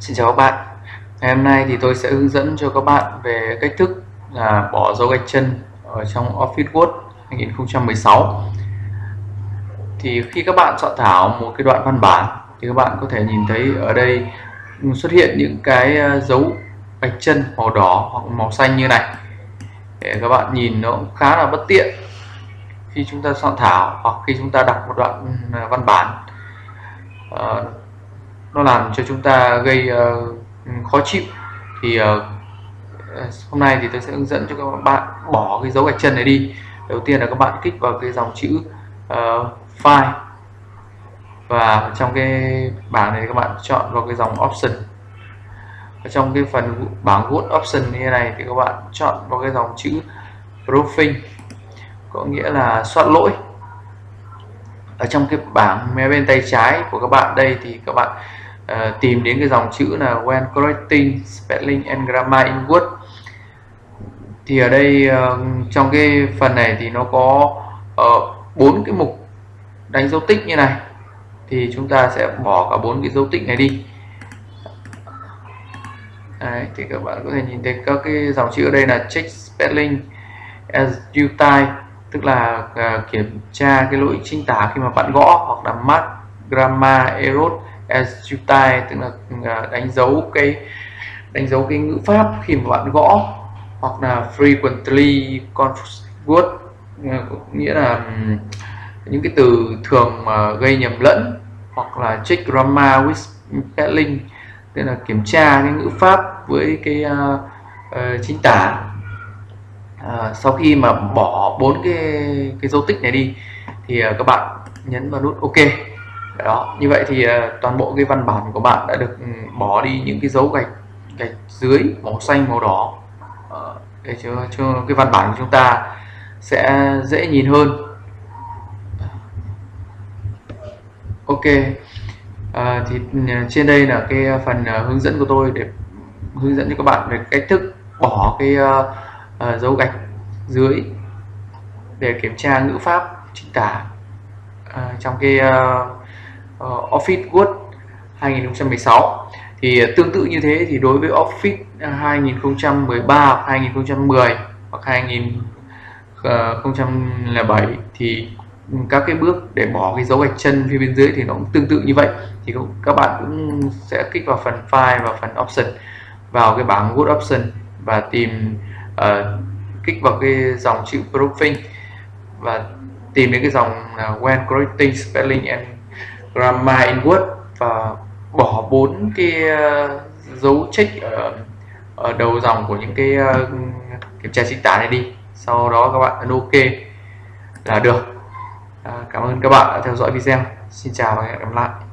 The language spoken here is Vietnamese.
Xin chào các bạn. Ngày hôm nay thì tôi sẽ hướng dẫn cho các bạn về cách thức là bỏ dấu gạch chân ở trong Office Word 2016 Thì khi các bạn soạn thảo một cái đoạn văn bản thì các bạn có thể nhìn thấy ở đây xuất hiện những cái ờ, dấu gạch chân màu đỏ hoặc màu xanh như này. Để các bạn nhìn nó cũng khá là bất tiện khi chúng ta soạn thảo hoặc khi chúng ta đọc một đoạn ờ, văn bản. Ờ, nó làm cho chúng ta gây uh, khó chịu. Thì uh, hôm nay thì tôi sẽ hướng dẫn cho các bạn bỏ cái dấu gạch chân này đi. Đầu tiên là các bạn kích vào cái dòng chữ uh, file. Và trong cái bảng này các bạn chọn vào cái dòng option. Ở trong cái phần bảng word option như thế này thì các bạn chọn vào cái dòng chữ proofing. Có nghĩa là soát lỗi. Ở trong cái bảng bên tay trái của các bạn đây thì các bạn uh, tìm đến cái dòng chữ là when correcting spelling and grammar in Word. Thì ở đây uh, trong cái phần này thì nó có ờ, bốn uh, cái mục đánh dấu tích như này. Thì chúng ta sẽ bỏ cả bốn cái dấu tích này đi. Đấy, thì các bạn có thể nhìn thấy các cái dòng chữ ở đây là check spelling as you type tức là uh, kiểm tra cái lỗi chính tả khi mà bạn gõ hoặc là mark grammar error as tức là à, đánh dấu cái đánh dấu cái ngữ pháp khi mà bạn gõ hoặc là frequently confused word à, nghĩa là những cái từ thường mà gây nhầm lẫn hoặc là check grammar with spelling tức là kiểm tra cái ngữ pháp với cái uh, uh, chính tả. Uh, sau khi mà bỏ bốn cái cái dấu tích này đi thì uh, các bạn nhấn vào nút OK đó như vậy thì ờ, toàn bộ cái văn bản của bạn đã được ừ, bỏ đi những cái dấu gạch gạch dưới màu xanh màu đỏ. Ờ, để cho, cho cái văn bản của chúng ta sẽ dễ nhìn hơn. Ok à, thì ừ, trên đây là cái phần hướng dẫn của tôi để hướng dẫn cho các bạn về cách thức bỏ cái uh, uh, dấu gạch dưới để kiểm tra ngữ pháp chính tả uh, trong cái uh, uh, Office Word 2016 thì ờ, tương tự như thế thì đối với Office ờ, 2013 hoặc 2010 hoặc 2007 thì ừ, các cái bước để bỏ cái dấu gạch chân phía bên dưới thì nó cũng tương tự như vậy. Thì các bạn cũng sẽ kích vào phần file và phần option vào cái bảng word option và tìm uh, kích vào cái dòng chữ proofing và tìm đến cái dòng uh, when correcting spelling and grammar in word và bỏ bốn cái ờ, dấu check ở, ở đầu dòng của những cái ờ, kiểm tra chính tả này đi. Sau đó các bạn ấn ok là được. À, cảm ơn các bạn đã theo dõi video. Xin chào và hẹn gặp lại.